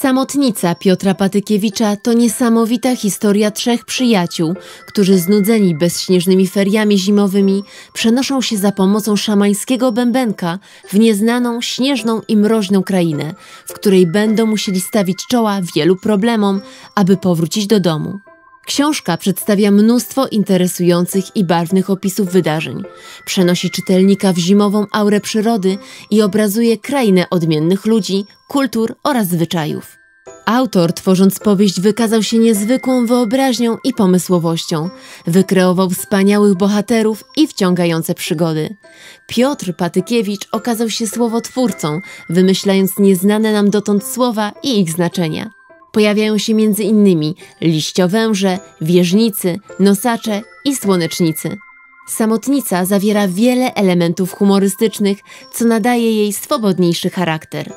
Samotnica Piotra Patykiewicza to niesamowita historia trzech przyjaciół, którzy znudzeni bezśnieżnymi feriami zimowymi przenoszą się za pomocą szamańskiego bębenka w nieznaną, śnieżną i mroźną krainę, w której będą musieli stawić czoła wielu problemom, aby powrócić do domu. Książka przedstawia mnóstwo interesujących i barwnych opisów wydarzeń. Przenosi czytelnika w zimową aurę przyrody i obrazuje krainę odmiennych ludzi, kultur oraz zwyczajów. Autor, tworząc powieść, wykazał się niezwykłą wyobraźnią i pomysłowością. Wykreował wspaniałych bohaterów i wciągające przygody. Piotr Patykiewicz okazał się słowotwórcą, wymyślając nieznane nam dotąd słowa i ich znaczenia. Pojawiają się innymi liściowęże, wieżnicy, nosacze i słonecznicy. Samotnica zawiera wiele elementów humorystycznych, co nadaje jej swobodniejszy charakter.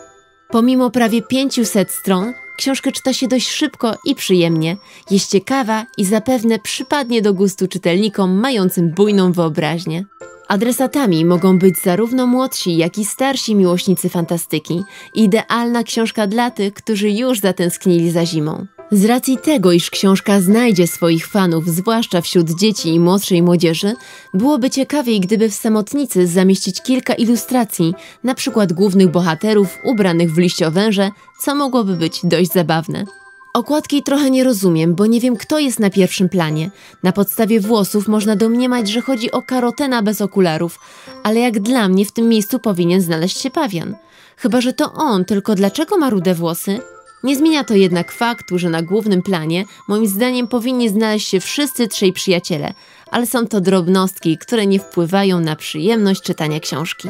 Pomimo prawie 500 stron, książkę czyta się dość szybko i przyjemnie, jest ciekawa i zapewne przypadnie do gustu czytelnikom mającym bujną wyobraźnię. Adresatami mogą być zarówno młodsi, jak i starsi miłośnicy fantastyki. Idealna książka dla tych, którzy już zatęsknili za zimą. Z racji tego, iż książka znajdzie swoich fanów, zwłaszcza wśród dzieci i młodszej młodzieży, byłoby ciekawiej, gdyby w samotnicy zamieścić kilka ilustracji, na przykład głównych bohaterów ubranych w liściowęże, co mogłoby być dość zabawne. Okładki trochę nie rozumiem, bo nie wiem, kto jest na pierwszym planie. Na podstawie włosów można domniemać, że chodzi o karotena bez okularów, ale jak dla mnie w tym miejscu powinien znaleźć się pawian. Chyba, że to on, tylko dlaczego ma rude włosy? Nie zmienia to jednak faktu, że na głównym planie moim zdaniem powinni znaleźć się wszyscy trzej przyjaciele, ale są to drobnostki, które nie wpływają na przyjemność czytania książki.